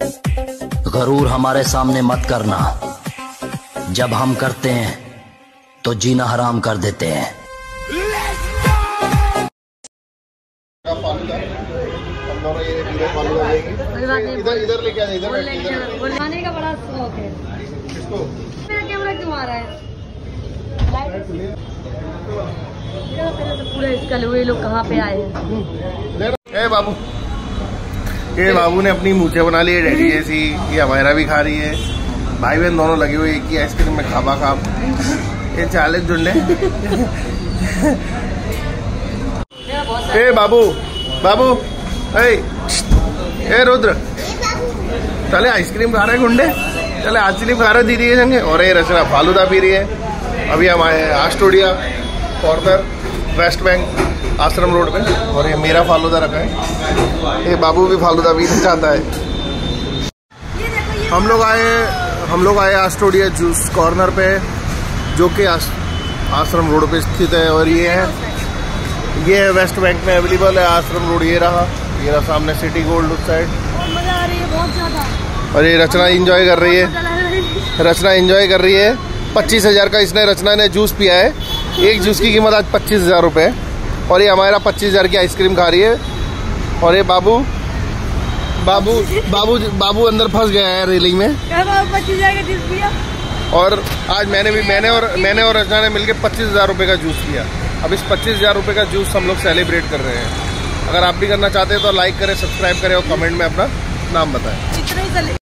गरूर हमारे सामने मत करना जब हम करते हैं तो जीना हराम कर देते हैं इधर इधर लेके इधर का बड़ा शौक है कैमरा क्यों आ रहा है तो पूरे इसका लोग कहाँ पे आए हैं बाबू ये बाबू ने अपनी मूछे बना ली है डैडी जैसी ये हमारा भी खा रही है। भाई बहन दोनों लगे हुए ही आइसक्रीम में खाबा खाब ये चालीस बहुत ए, बाबू बाबू ए, रुद्र। चले, आइसक्रीम खा रहे हैं गुंडे। चले, आइसक्रीम खा रहे दीदी के संगे। और ये रचना फालूदा पी रही है। अभी हम आए हैं Astodia corner, west bank. Ashram road पे और ये मेरा फालूदा रखा है। ये बाबू भी फालूदा पीना चाहता है। हम लोग आए हम लोग आए आस्टोडिया जूस कॉर्नर पे जो कि आस- आश्रम रोड पे स्थित है और ये है ये है वेस्ट बैंक में अवेलेबल है आश्रम रोड ये रहा ये रहा सामने सिटी गोल्ड उस साइड बहुत मज़ा आ रही है बहुत ज़्यादा। और ये रचना एंजॉय कर है। रही है। रचना इंजॉय कर रही है। पच्चीस हज़ार का इसने रचना ने जूस पिया है। एक जूस की कीमत आज पच्चीस हज़ार रुपये और ये हमारा पच्चीस हज़ार की आइसक्रीम खा रही है। और ये बाबू बाबू बाबू बाबू अंदर फंस गया है रेलिंग में। और आज मैंने भी मैंने और मैंने और रचना ने मिलकर पच्चीस हज़ार रुपये का जूस पिया। अब इस पच्चीस हज़ार रुपये का जूस हम लोग सेलिब्रेट कर रहे हैं। अगर आप भी करना चाहते हैं तो लाइक करें सब्सक्राइब करें और कमेंट में अपना नाम बताएँ।